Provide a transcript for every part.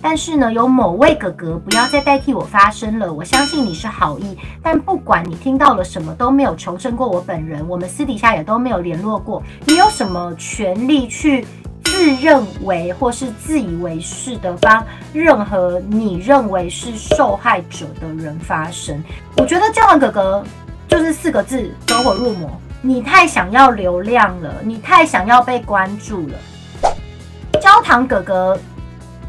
但是呢，有某位哥哥不要再代替我发声了。我相信你是好意，但不管你听到了什么，都没有求证过我本人，我们私底下也都没有联络过。你有什么权利去自认为或是自以为是的帮任何你认为是受害者的人发声？我觉得教堂哥哥就是四个字：走火入魔。你太想要流量了，你太想要被关注了。焦糖哥哥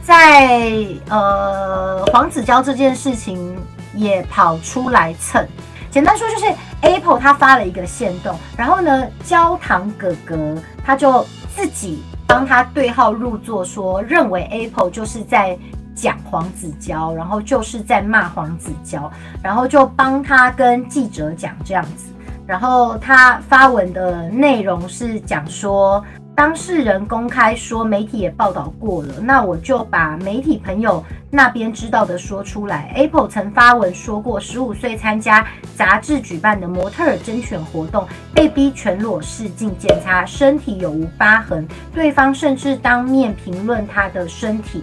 在呃黄子佼这件事情也跑出来蹭，简单说就是 Apple 他发了一个线动，然后呢焦糖哥哥他就自己帮他对号入座，说认为 Apple 就是在讲黄子佼，然后就是在骂黄子佼，然后就帮他跟记者讲这样子，然后他发文的内容是讲说。当事人公开说，媒体也报道过了，那我就把媒体朋友那边知道的说出来。Apple 曾发文说过，十五岁参加杂志举办的模特儿甄选活动，被逼全裸试镜，检查身体有无疤痕，对方甚至当面评论他的身体。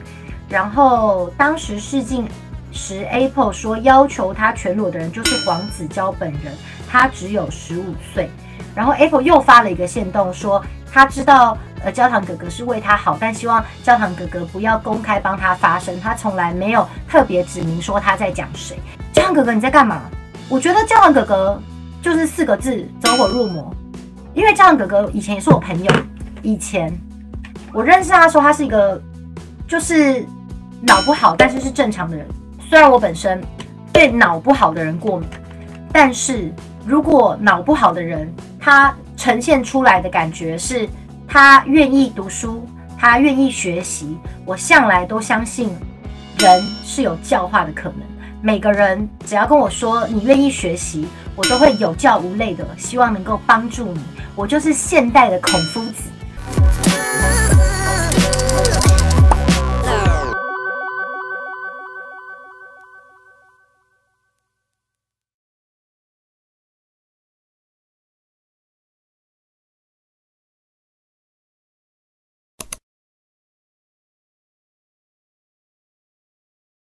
然后当时试镜时，Apple 说要求他全裸的人就是黄子佼本人，他只有十五岁。然后 Apple 又发了一个线动说。他知道，呃，焦糖哥哥是为他好，但希望焦糖哥哥不要公开帮他发声。他从来没有特别指明说他在讲谁。焦糖哥哥你在干嘛？我觉得焦糖哥哥就是四个字：走火入魔。因为焦糖哥哥以前也是我朋友，以前我认识他说他是一个就是脑不好，但是是正常的人。虽然我本身对脑不好的人过敏，但是如果脑不好的人他。呈现出来的感觉是，他愿意读书，他愿意学习。我向来都相信，人是有教化的可能。每个人只要跟我说你愿意学习，我都会有教无类的，希望能够帮助你。我就是现代的孔夫子。